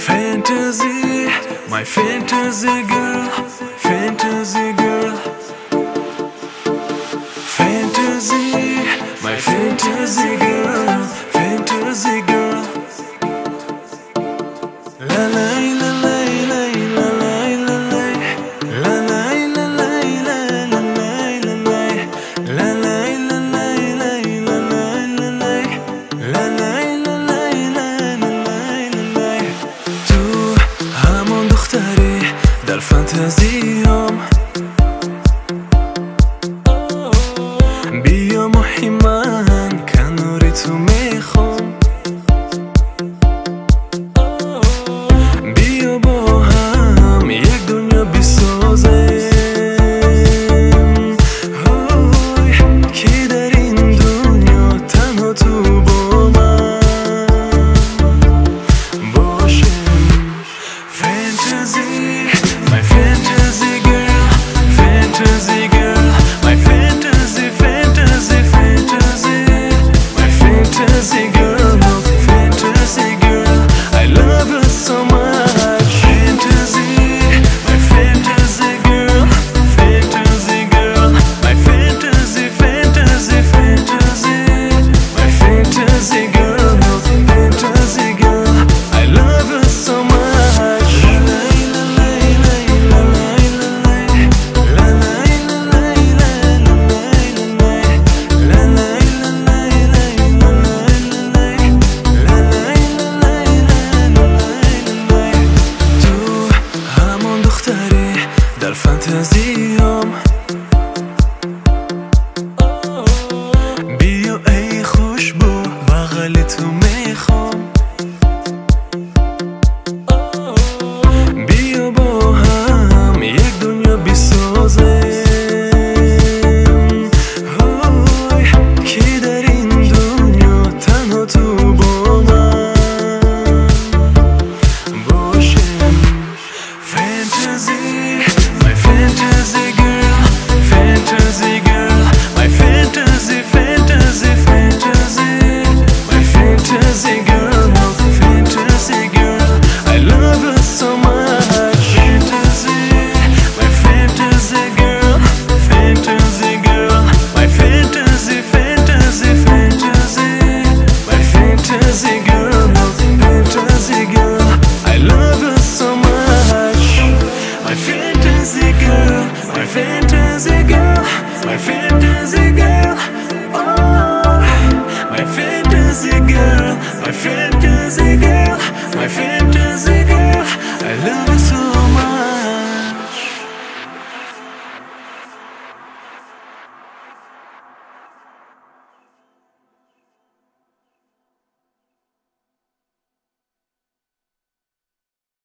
Fantasy, my fantasy girl. Fantasy יכול میپذیرم بیا ای خوشبو بغل تو می‌خوام. sing fantasy girl, my fantasy girl. I love.